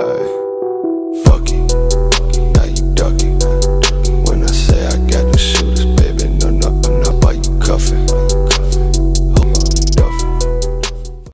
Ay.